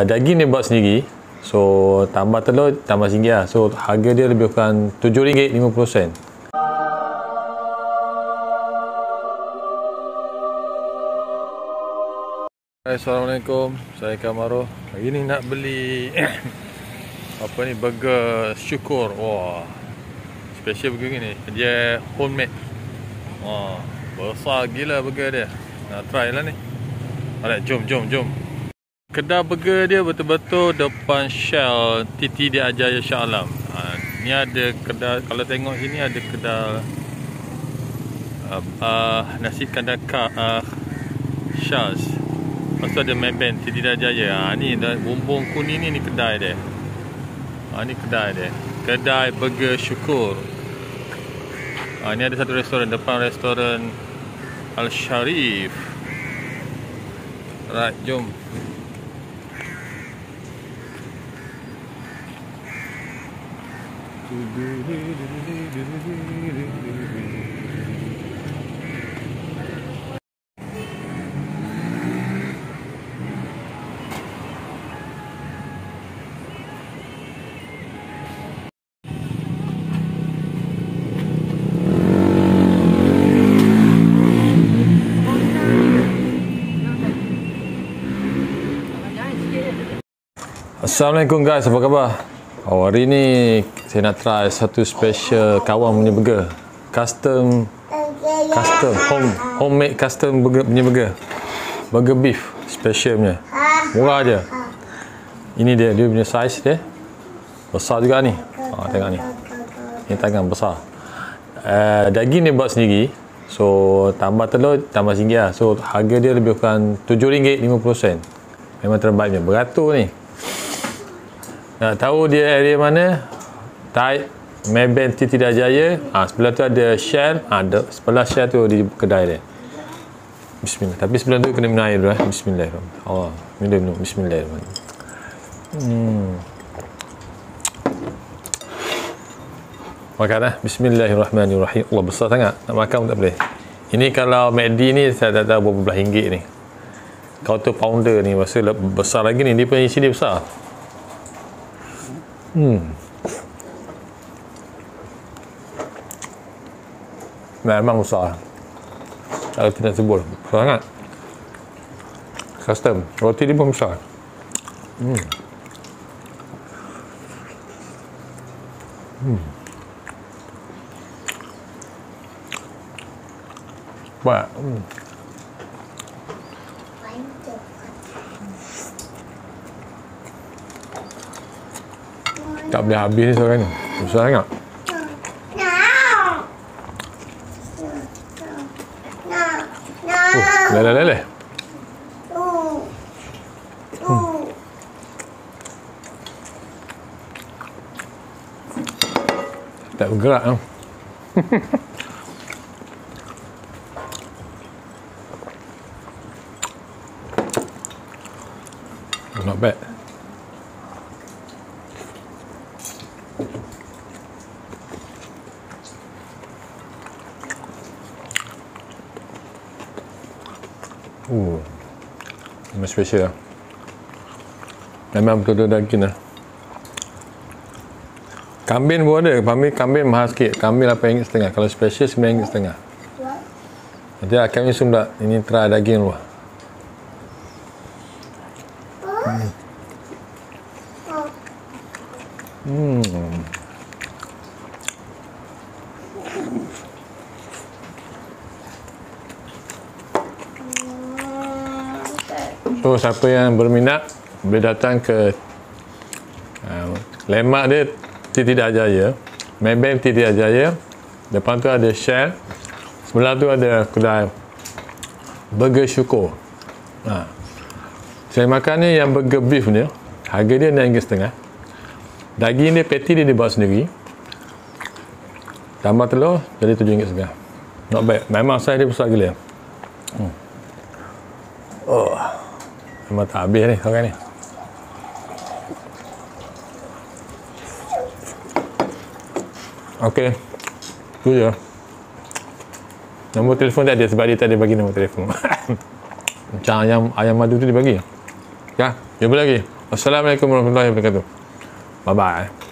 Daging dia buat sendiri. So, tambah telur, tambah singgih lah. So, harga dia lebih kurang RM7.50. Assalamualaikum. Saya Kamaro. Hari ni nak beli apa ni burger syukur. Wah. Special burger ni. Dia homemade. Wah, besar gila burger dia. Nak try lah ni. Alright, jom jom jom. Kedai burger dia betul-betul depan Shell Titi di Ajaya Shah Alam. Ha, ni ada kedai kalau tengok sini ada kedai uh, uh, nasi kandar ka uh, Shah's. Lepas tu ada Maybank Titi di Ajaya. Ha, ni bumbung kuning ni ni kedai dia. Ha, ni kedai dia. Kedai burger syukur. Ha, ni ada satu restoran depan restoran Al Sharif. Right, jom. Assalamualaikum guys, apa khabar? Oh, hari ni saya nak try satu special kawan punya burger. Custom custom home homemade custom burger punya burger. Burger beef special punya. Murah je. Ini dia dia punya size dia. Besar juga ni. Ha, tengok ni. Ini tangan besar. Uh, daging dia buat sendiri. So tambah telur tambah singgih lah. So harga dia lebih kurang RM7.50. Memang terbaiknya. Beratur ni. Nak tahu dia area mana? Type Maybank Titi Jaya. Ha, sebelah tu ada Shell. Ha, ada, sebelah Shell tu di kedai dia. Bismillah. Tapi sebelum tu kena minum air dulu. Eh. Bismillahirrahmanirrahim. Oh, minum. Bismillahirrahmanirrahim. Hmm. Makan eh. Bismillahirrahmanirrahim. Allah besar sangat. Nak makan pun tak boleh. Ini kalau McD ni saya tak tahu berapa belah ringgit ni. Kalau tu pounder ni masa besar lagi ni. Dia punya isi dia besar. Hmm. Memang besar. Kalau tidak sebut. Sangat. Custom. Roti dia pun besar. Hmm. Hmm. Baik. Hmm. Tak boleh habis ni sekarang ni. Susah sangat. Oh, leleh leleh. Hmm. Tak bergerak kan? Not bad. Uh, memang special lah. Memang betul-betul daging lah. Kambing pun ada. Kambing, kambing mahal sikit. Kambing RM8.5. Kalau special RM9.5. Nanti lah kami semua ini try daging dulu. Hmm. Hmm. So siapa yang berminat boleh datang ke uh, lemak dia Titi Jaya Maybank Titi Jaya depan tu ada Shell. Sebelah tu ada kedai Burger Syukur. Ha. saya makan ni yang burger beef ni harga dia RM6.5 daging dia patty dia dibuat sendiri. Tambah telur jadi RM7.5 not bad. Memang size dia besar gila. Hmm. oh Memang tak habis ni sekarang ni. Okey. Tu je. Nombor telefon tak ada sebab dia tak ada bagi nombor telefon. Macam ayam ayam madu tu dia bagi. Ya, jumpa lagi. Assalamualaikum warahmatullahi wabarakatuh. Bye bye.